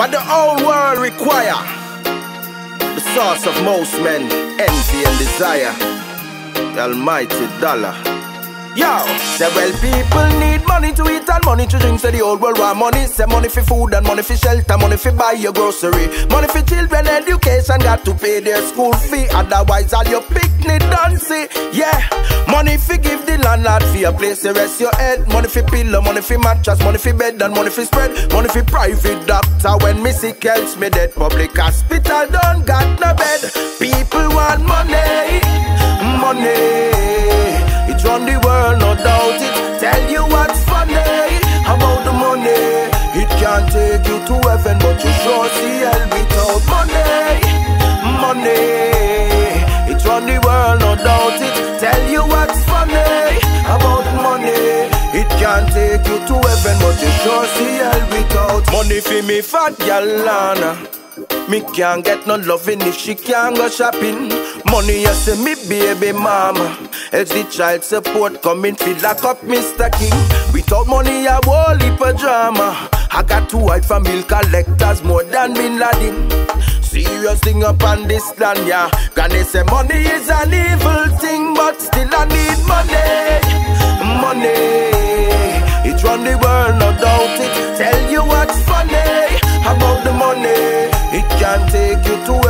What the whole world require. The source of most men, envy and desire. The almighty dollar. Yo, say well people need money to eat and money to drink. Say the old world want money. Say money for food and money for shelter, money for buy your grocery, money for children education. Got to pay their school fee. Otherwise, all your picnic done see. Yeah, money for give the landlord for a place to rest your head. Money for pillow, money for mattress, money for bed and money for spread. Money for private doctor when me sick else me dead. Public hospital don't got no bed. People want money. Can take you to heaven, but you sure see hell without money. Money. It run the world, no doubt it. Tell you what's funny about money. It can take you to heaven, but you sure see hell without money. For me, fat galana. Me can't get no loving if she can't go shopping. Money, you say me baby mama. Else the child support coming feel like up Mr. King. Without money, I whole heap of drama. I got to hide from bill collectors more than Bin Laden. Serious thing up on this land, yeah. Granny say money is an evil thing, but still I need money. Money, it run the world, no doubt it. Tell you what's funny about the money. It can take you to